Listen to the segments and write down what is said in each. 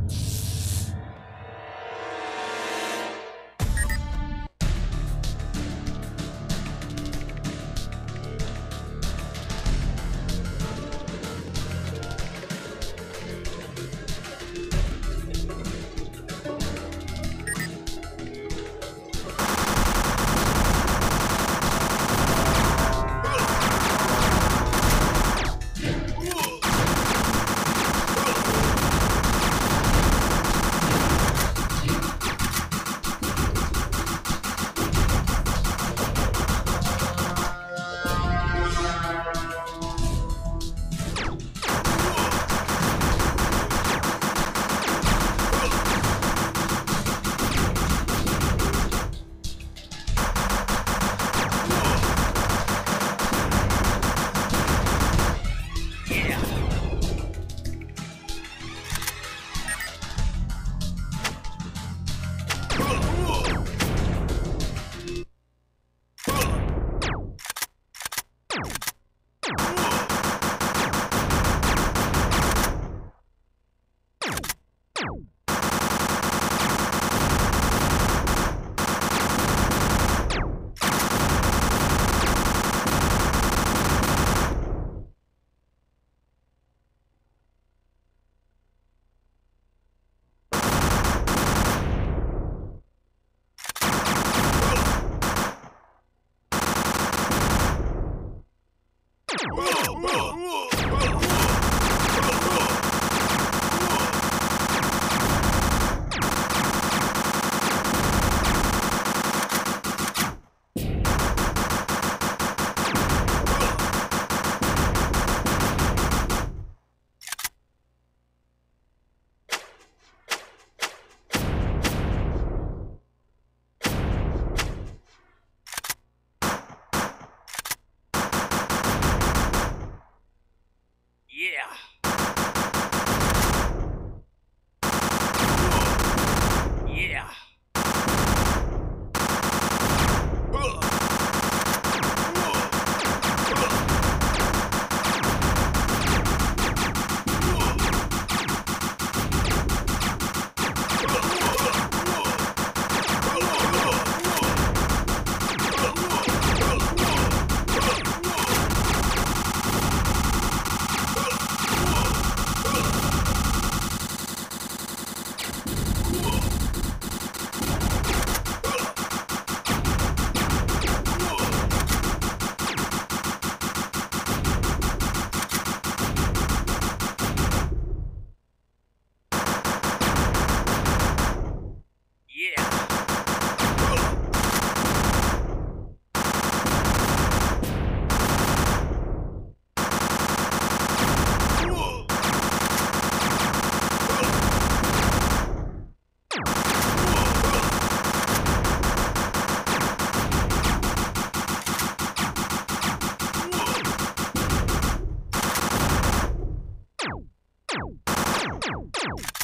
you Whoa, whoa, whoa.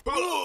Boom!